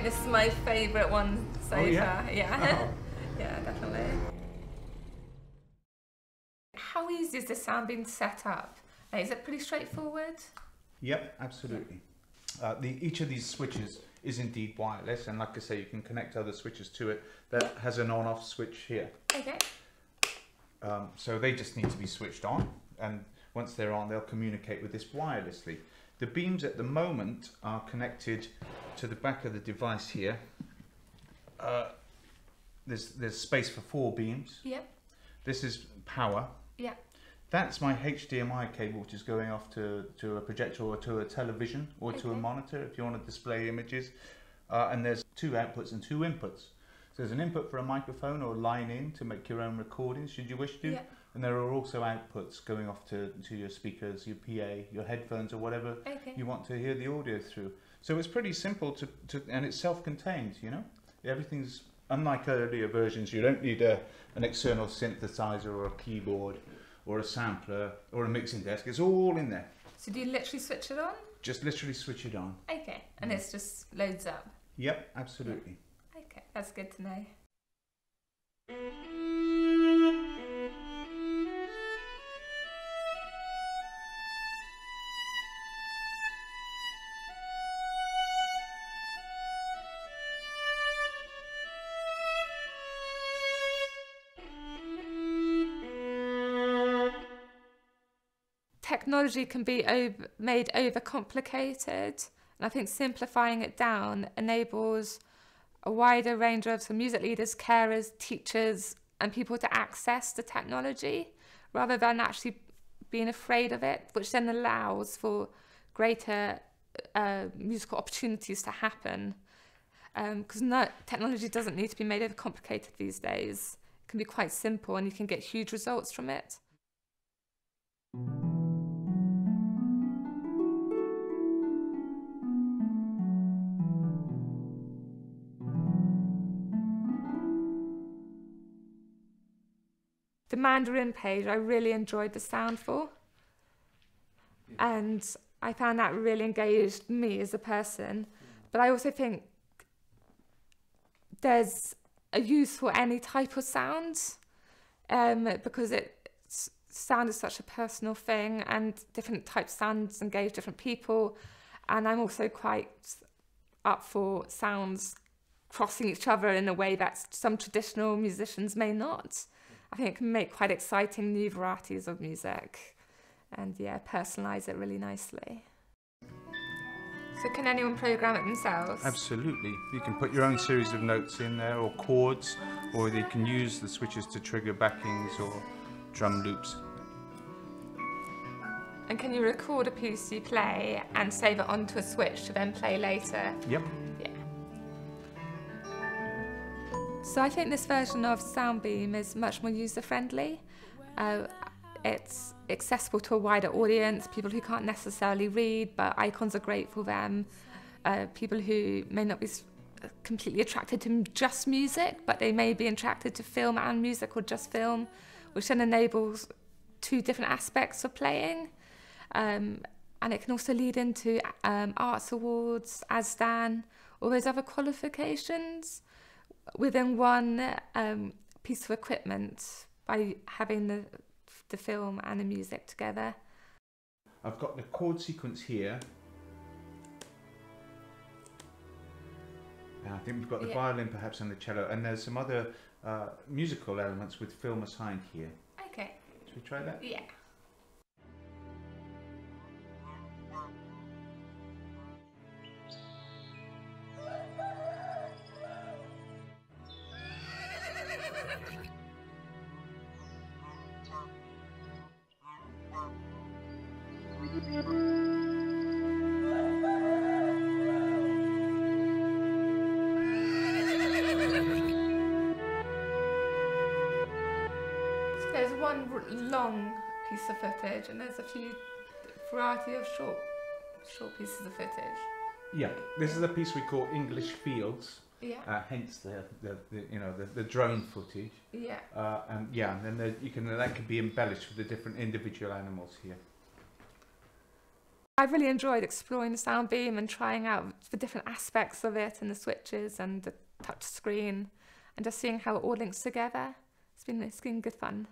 think this is my favourite one so Oh, yeah? far. Yeah. Oh. yeah, definitely. How easy is this Soundbeam set up? Is it pretty straightforward? Yep, absolutely. Uh, the, each of these switches is indeed wireless, and like I say, you can connect other switches to it. That has an on-off switch here. Okay. Um, so they just need to be switched on, and once they're on, they'll communicate with this wirelessly. The beams at the moment are connected to the back of the device here. Uh, there's there's space for four beams. Yep. This is power. Yeah. That's my HDMI cable, which is going off to, to a projector or to a television or to a monitor if you want to display images. Uh, and there's two outputs and two inputs. So there's an input for a microphone or line in to make your own recordings, should you wish to. Yeah. And there are also outputs going off to, to your speakers, your PA, your headphones, or whatever Okay. you want to hear the audio through. So it's pretty simple to, to and it's self-contained, you know. Everything's unlike earlier versions. You don't need a, an external synthesizer or a keyboard or a sampler or a mixing desk. It's all in there. So do you literally switch it on? Just literally switch it on. Okay. And it just loads up. Yep, absolutely. Okay, that's good to know. Technology can be over, made overcomplicated, and I think simplifying it down enables a wider range of so music leaders, carers, teachers, and people to access the technology rather than actually being afraid of it, which then allows for greater uh, musical opportunities to happen. Because no, technology doesn't need to be made over complicated these days. It can be quite simple, and you can get huge results from it. The Mandarin page, I really enjoyed the sound for. And I found that really engaged me as a person. But I also think there's a use for any type of sound um, because it sound is such a personal thing and different types of sounds engage different people. And I'm also quite up for sounds crossing each other in a way that some traditional musicians may not. I think it can make quite exciting new varieties of music and yeah, personalize it really nicely. So can anyone program it themselves? Absolutely. You can put your own series of notes in there or chords, or you can use the switches to trigger backings or drum loops. And can you record a piece you play and save it onto a switch to then play later? Yep. So I think this version of Soundbeam is much more user friendly. Uh, it's accessible to a wider audience, people who can't necessarily read, but icons are great for them. Uh, people who may not be completely attracted to just music, but they may be attracted to film and music or just film, which then enables two different aspects of playing. Um, and it can also lead into um, arts awards, ASDAN, all those other qualifications within one um, piece of equipment by having the the film and the music together. I've got the chord sequence here. I think we've got the Yeah. violin perhaps and the cello, and there's some other uh, musical elements with film assigned here. Okay. Should we try that? Yeah. One long piece of footage, and there's a few variety of short short pieces of footage. Yeah, this is a piece we call English Fields, Yeah. uh, hence the, the, the you know the, the drone footage. Yeah. Uh, and yeah, and then there, you can that can be embellished with the different individual animals here. I've really enjoyed exploring the sound beam and trying out the different aspects of it and the switches and the touch screen and just seeing how it all links together. It's been, it's been good fun.